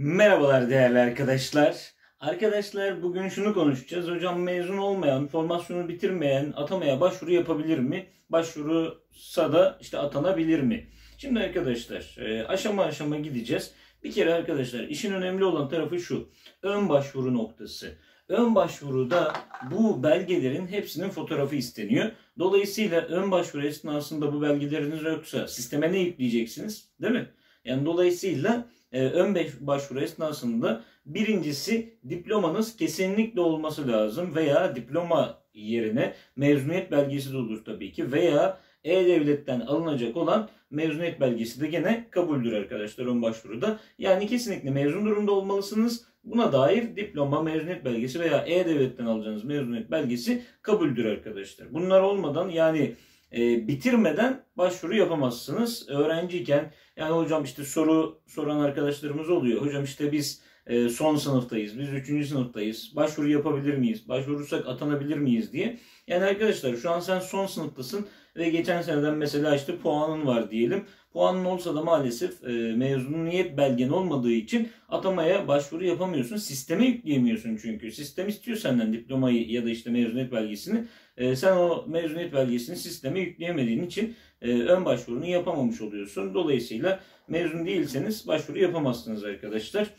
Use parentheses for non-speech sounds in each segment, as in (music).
Merhabalar değerli arkadaşlar. Arkadaşlar bugün şunu konuşacağız. Hocam mezun olmayan, formasyonu bitirmeyen atamaya başvuru yapabilir mi? Başvurusa da işte atanabilir mi? Şimdi arkadaşlar e, aşama aşama gideceğiz. Bir kere arkadaşlar işin önemli olan tarafı şu. Ön başvuru noktası. Ön başvuruda bu belgelerin hepsinin fotoğrafı isteniyor. Dolayısıyla ön başvuru esnasında bu belgeleriniz yoksa sisteme ne yükleyeceksiniz? Değil mi? Yani dolayısıyla e, ön başvuru esnasında birincisi diplomanız kesinlikle olması lazım veya diploma yerine mezuniyet belgesi de olur tabii ki veya e-Devlet'ten alınacak olan mezuniyet belgesi de gene kabuldür arkadaşlar ön başvuruda. Yani kesinlikle mezun durumda olmalısınız. Buna dair diploma, mezuniyet belgesi veya e-Devlet'ten alacağınız mezuniyet belgesi kabuldür arkadaşlar. Bunlar olmadan yani e, bitirmeden başvuru yapamazsınız. Öğrenciyken yani hocam işte soru soran arkadaşlarımız oluyor. Hocam işte biz e, son sınıftayız, biz üçüncü sınıftayız. Başvuru yapabilir miyiz? Başvurursak atanabilir miyiz diye. Yani arkadaşlar şu an sen son sınıftasın ve geçen seneden mesela işte puanın var diyelim. Puanın olsa da maalesef e, mezuniyet belgen olmadığı için atamaya başvuru yapamıyorsun. Sisteme yükleyemiyorsun çünkü. Sistem istiyor senden diplomayı ya da işte mezuniyet belgesini. E, sen o mezuniyet belgesini sisteme yükleyemediğin için e, ön başvurunu yapamamış oluyorsun. Dolayısıyla mezun değilseniz başvuru yapamazsınız arkadaşlar.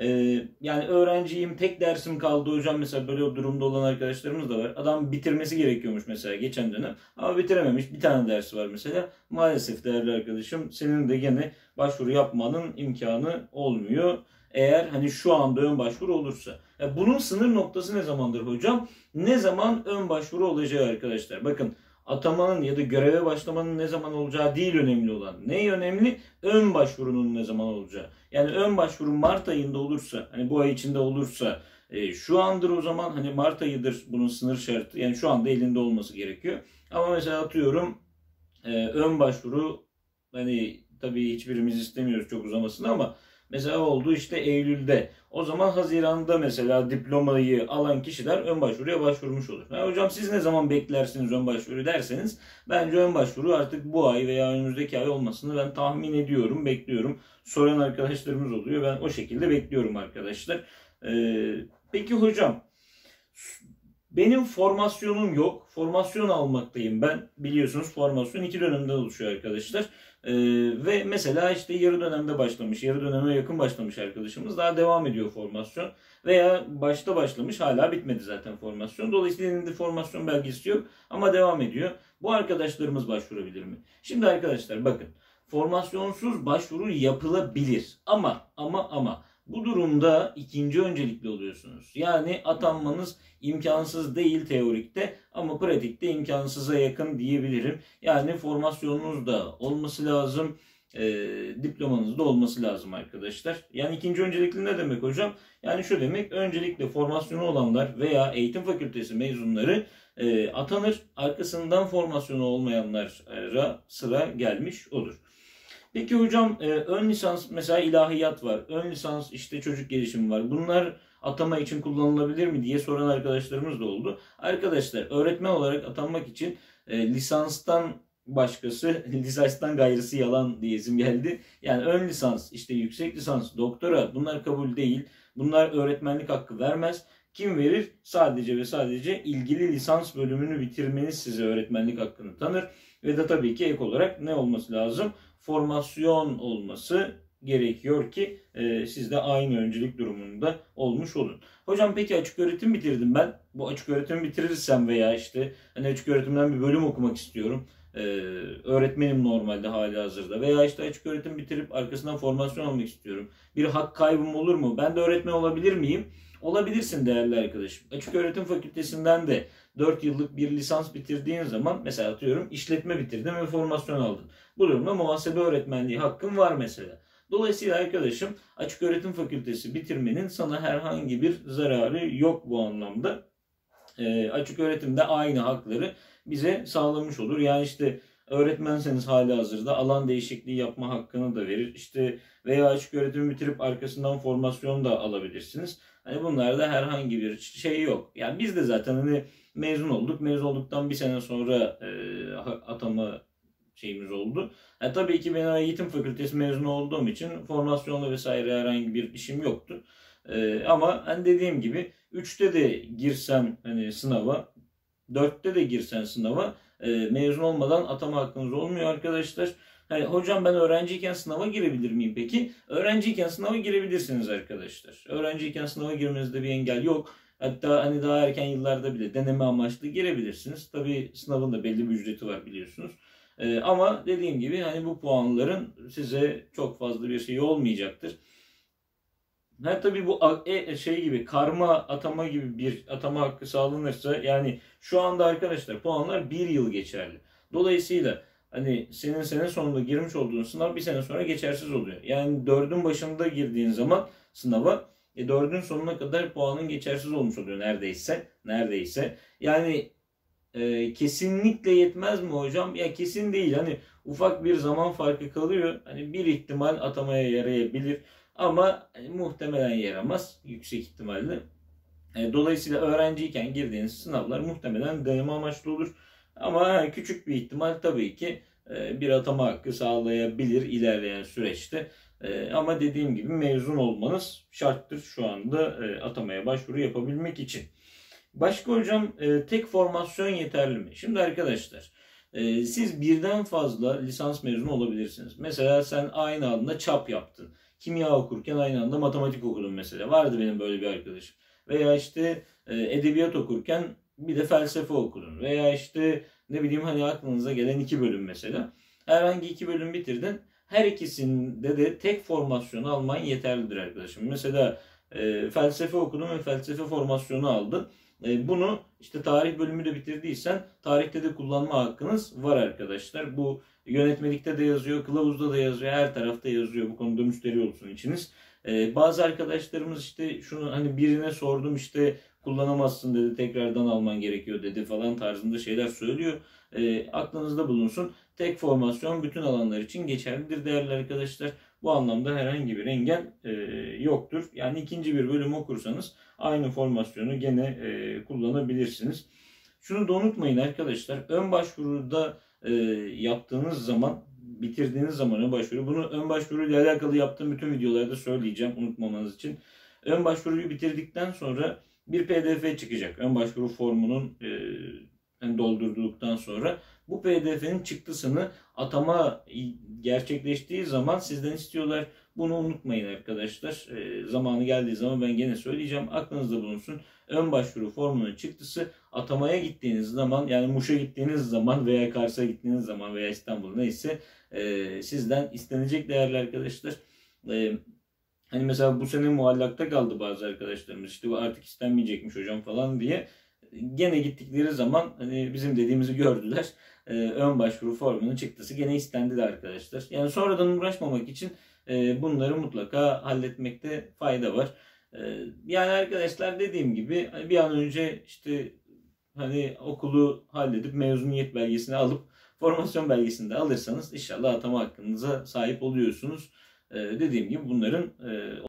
Ee, yani öğrenciyim tek dersim kaldı hocam mesela böyle durumda olan arkadaşlarımız da var. Adam bitirmesi gerekiyormuş mesela geçen dönem ama bitirememiş bir tane dersi var mesela. Maalesef değerli arkadaşım senin de gene başvuru yapmanın imkanı olmuyor. Eğer hani şu anda ön başvuru olursa. Yani bunun sınır noktası ne zamandır hocam? Ne zaman ön başvuru olacağı arkadaşlar. Bakın atamanın ya da göreve başlamanın ne zaman olacağı değil önemli olan. Ne önemli? Ön başvurunun ne zaman olacağı. Yani ön başvuru Mart ayında olursa, hani bu ay içinde olursa e, şu andır o zaman hani Mart ayıdır bunun sınır şartı. Yani şu anda elinde olması gerekiyor. Ama mesela atıyorum e, ön başvuru hani tabii hiçbirimiz istemiyoruz çok uzamasını ama Mesela oldu işte Eylül'de. O zaman Haziran'da mesela diplomayı alan kişiler ön başvuruya başvurmuş olur. Yani hocam siz ne zaman beklersiniz ön başvuru derseniz bence ön başvuru artık bu ay veya önümüzdeki ay olmasını ben tahmin ediyorum, bekliyorum. Soran arkadaşlarımız oluyor. Ben o şekilde bekliyorum arkadaşlar. Ee, peki hocam benim formasyonum yok. Formasyon almaktayım ben. Biliyorsunuz formasyon iki dönemden oluşuyor arkadaşlar. Ee, ve mesela işte yarı dönemde başlamış, yarı döneme yakın başlamış arkadaşımız daha devam ediyor formasyon. Veya başta başlamış hala bitmedi zaten formasyon. Dolayısıyla elinde formasyon belgesi yok ama devam ediyor. Bu arkadaşlarımız başvurabilir mi? Şimdi arkadaşlar bakın formasyonsuz başvuru yapılabilir. Ama ama ama bu durumda ikinci öncelikli oluyorsunuz. Yani atanmanız imkansız değil teorikte ama pratikte imkansıza yakın diyebilirim. Yani formasyonunuz da olması lazım. E, diplomanız da olması lazım arkadaşlar. Yani ikinci öncelikli ne demek hocam? Yani şu demek öncelikle formasyonu olanlar veya eğitim fakültesi mezunları e, atanır. Arkasından formasyonu olmayanlara sıra gelmiş olur. Peki hocam e, ön lisans mesela ilahiyat var. Ön lisans işte çocuk gelişimi var. Bunlar atama için kullanılabilir mi diye soran arkadaşlarımız da oldu. Arkadaşlar öğretmen olarak atanmak için e, lisanstan başkası, (laughs) lisanstan gayrısı yalan diyesim geldi. Yani ön lisans, işte yüksek lisans, doktora bunlar kabul değil. Bunlar öğretmenlik hakkı vermez. Kim verir? Sadece ve sadece ilgili lisans bölümünü bitirmeniz size öğretmenlik hakkını tanır. Ve de tabii ki ek olarak ne olması lazım? Formasyon olması gerekiyor ki e, siz de aynı öncelik durumunda olmuş olun. Hocam peki açık öğretim bitirdim ben. Bu açık öğretimi bitirirsem veya işte hani açık öğretimden bir bölüm okumak istiyorum. Ee, öğretmenim normalde hali hazırda veya işte açık öğretim bitirip arkasından formasyon almak istiyorum. Bir hak kaybım olur mu? Ben de öğretmen olabilir miyim? Olabilirsin değerli arkadaşım. Açık öğretim fakültesinden de 4 yıllık bir lisans bitirdiğin zaman mesela atıyorum işletme bitirdin ve formasyon aldın. Bu durumda muhasebe öğretmenliği hakkın var mesela. Dolayısıyla arkadaşım açık öğretim fakültesi bitirmenin sana herhangi bir zararı yok bu anlamda. E, açık öğretimde aynı hakları bize sağlamış olur. Yani işte öğretmenseniz hali hazırda alan değişikliği yapma hakkını da verir. İşte veya açık öğretimi bitirip arkasından formasyon da alabilirsiniz. Hani bunlarda herhangi bir şey yok. Yani biz de zaten hani mezun olduk. Mezun olduktan bir sene sonra e, atama şeyimiz oldu. Ha, tabii ki ben eğitim fakültesi mezunu olduğum için formasyonla vesaire herhangi bir işim yoktu. Ee, ama hani dediğim gibi 3'te de girsen hani sınava, 4'te de girsen sınava e, mezun olmadan atama hakkınız olmuyor arkadaşlar. Hani hocam ben öğrenciyken sınava girebilir miyim peki? Öğrenciyken sınava girebilirsiniz arkadaşlar. Öğrenciyken sınava girmenizde bir engel yok. Hatta hani daha erken yıllarda bile deneme amaçlı girebilirsiniz. Tabii sınavın da belli bir ücreti var biliyorsunuz. Ee, ama dediğim gibi hani bu puanların size çok fazla bir şey olmayacaktır. Ha tabii bu e, şey gibi karma atama gibi bir atama hakkı sağlanırsa yani şu anda arkadaşlar puanlar bir yıl geçerli. Dolayısıyla hani senin sene sonunda girmiş olduğun sınav bir sene sonra geçersiz oluyor. Yani dördün başında girdiğin zaman sınava e, dördün sonuna kadar puanın geçersiz olmuş oluyor neredeyse. Neredeyse. Yani e, kesinlikle yetmez mi hocam? Ya kesin değil. Hani ufak bir zaman farkı kalıyor. Hani bir ihtimal atamaya yarayabilir. Ama hani, muhtemelen yaramaz. Yüksek ihtimalle. E, dolayısıyla öğrenciyken girdiğiniz sınavlar muhtemelen deneme amaçlı olur. Ama küçük bir ihtimal tabii ki e, bir atama hakkı sağlayabilir ilerleyen süreçte. E, ama dediğim gibi mezun olmanız şarttır şu anda e, atamaya başvuru yapabilmek için. Başka hocam tek formasyon yeterli mi? Şimdi arkadaşlar siz birden fazla lisans mezunu olabilirsiniz. Mesela sen aynı anda çap yaptın. Kimya okurken aynı anda matematik okudun mesela. Vardı benim böyle bir arkadaşım. Veya işte edebiyat okurken bir de felsefe okudun. Veya işte ne bileyim hani aklınıza gelen iki bölüm mesela. Herhangi iki bölüm bitirdin. Her ikisinde de tek formasyonu alman yeterlidir arkadaşım. Mesela e, felsefe okudun ve felsefe formasyonu aldın. E, bunu işte tarih bölümü de bitirdiysen tarihte de kullanma hakkınız var arkadaşlar. Bu yönetmelikte de yazıyor, kılavuzda da yazıyor, her tarafta yazıyor. Bu konuda müşteri olsun içiniz. E, bazı arkadaşlarımız işte şunu hani birine sordum işte kullanamazsın dedi tekrardan alman gerekiyor dedi falan tarzında şeyler söylüyor. E, aklınızda bulunsun. Tek formasyon bütün alanlar için geçerlidir değerli arkadaşlar. Bu anlamda herhangi bir engel e, yoktur. Yani ikinci bir bölüm okursanız aynı formasyonu gene e, kullanabilirsiniz. Şunu da unutmayın arkadaşlar. Ön başvuruda e, yaptığınız zaman bitirdiğiniz zaman ön başvuru. Bunu ön başvuru ile alakalı yaptığım bütün videolarda söyleyeceğim unutmamanız için. Ön başvuruyu bitirdikten sonra bir pdf çıkacak. Ön başvuru formunun e, doldurduktan sonra bu pdf'nin çıktısını atama gerçekleştiği zaman sizden istiyorlar. Bunu unutmayın arkadaşlar. E, zamanı geldiği zaman ben gene söyleyeceğim. Aklınızda bulunsun. Ön başvuru formunun çıktısı atamaya gittiğiniz zaman yani Muş'a gittiğiniz zaman veya Kars'a gittiğiniz zaman veya İstanbul neyse e, sizden istenecek değerli arkadaşlar. E, hani mesela bu sene muallakta kaldı bazı arkadaşlarımız. İşte bu artık istenmeyecekmiş hocam falan diye. Gene gittikleri zaman hani bizim dediğimizi gördüler. E, ön başvuru formunun çıktısı gene istendi de arkadaşlar. Yani sonradan uğraşmamak için e, bunları mutlaka halletmekte fayda var. E, yani arkadaşlar dediğim gibi hani bir an önce işte hani okulu halledip mezuniyet belgesini alıp formasyon belgesini de alırsanız inşallah atama hakkınıza sahip oluyorsunuz. Ee, dediğim gibi bunların e,